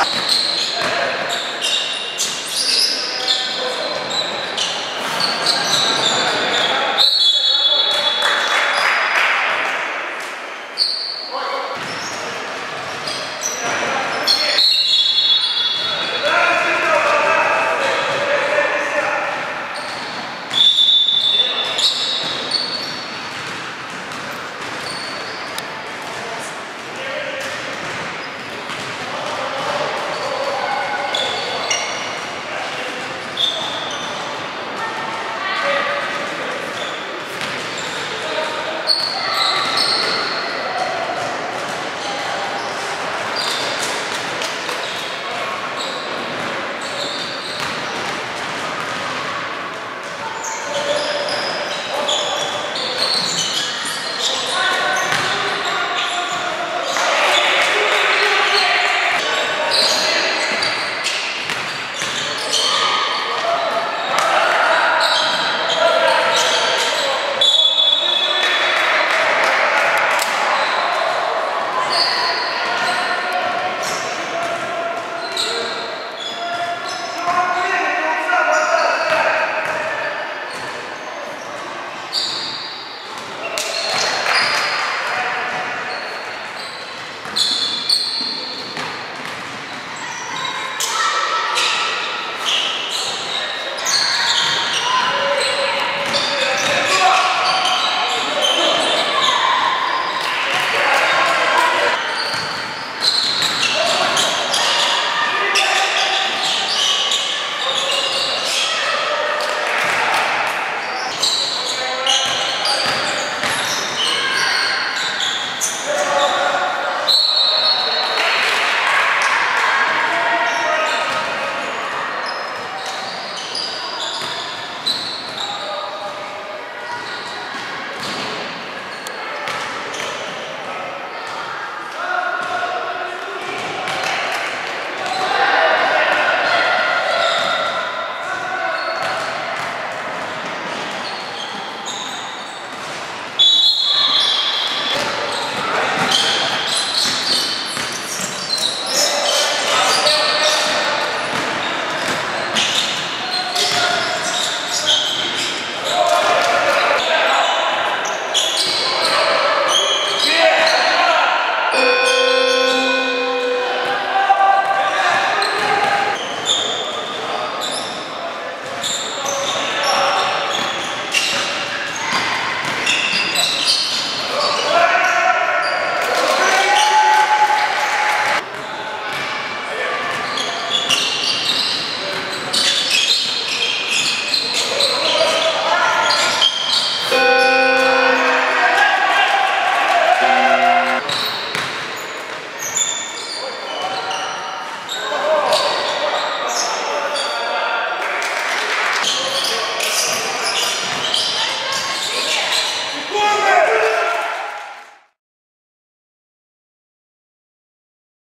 Yeah.